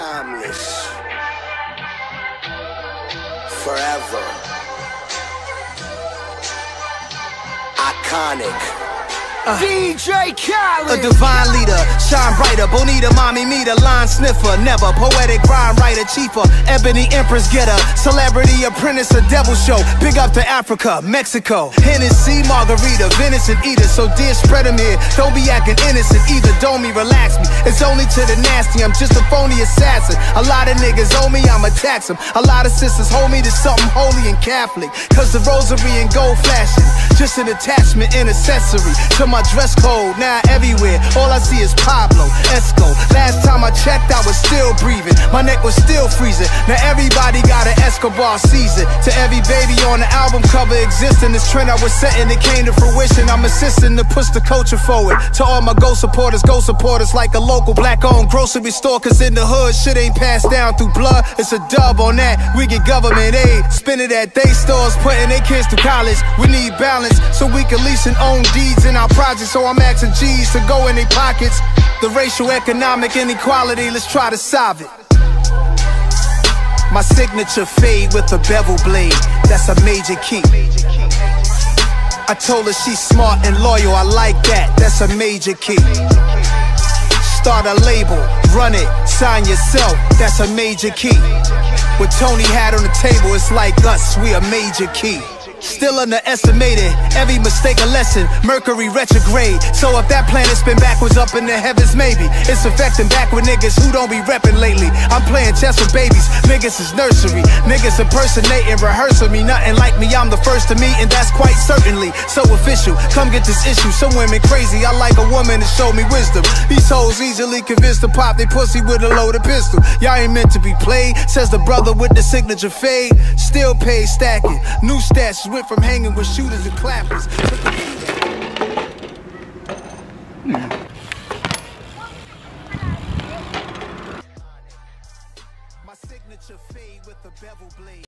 timeless, forever, iconic. DJ Khaled. A divine leader, shine brighter. Bonita, mommy, me, the line sniffer. Never poetic rhyme writer, chiefer. Ebony empress getter. Celebrity apprentice, a devil show. Big up to Africa, Mexico. Hennessy, margarita, venison eater. So dear, spread 'em here. Don't be acting innocent either. Don't me, relax me. It's only to the nasty. I'm just a phony assassin. A lot of niggas owe me, I'ma tax them. A lot of sisters hold me to something holy and Catholic. Cause the rosary and gold flashing. Just an attachment and accessory to my dress code. Now everywhere, all I see is Pablo, Esco. Last time I checked, I was still breathing. My neck was still freezing. Now everybody got an Escobar season. To every baby on the album cover existing, this trend I was setting, it came to fruition. I'm assisting to push the culture forward. To all my go supporters, go supporters like a local black owned grocery store. Cause in the hood, shit ain't passed down through blood. It's a dub on that. We get government aid. Spend it at day stores, putting their kids through college. We need balance so we can lease and own deeds in our projects. So I'm asking G's to go in their pockets. The racial economic inequality, let's try to solve it. My signature fade with a bevel blade, that's a major key. I told her she's smart and loyal, I like that, that's a major key. Start a label, run it, sign yourself, that's a major key. What Tony had on the table, it's like us, we a major key. Still underestimated, every mistake a lesson. Mercury retrograde. So if that planet's been backwards up in the heavens, maybe it's affecting backward niggas who don't be repping lately. I'm playing chess with babies, niggas is nursery. Niggas impersonating, rehearsing me. Nothing like me, I'm the first to meet, and that's quite certainly so official. Come get this issue. Some women crazy, I like a woman to show me wisdom. These hoes easily convinced to pop they pussy with a loaded pistol. Y'all ain't meant to be played, says the brother with the signature fade. Still paid stacking, new stats went from hanging with shooters and clappers. My signature fade with bevel blade.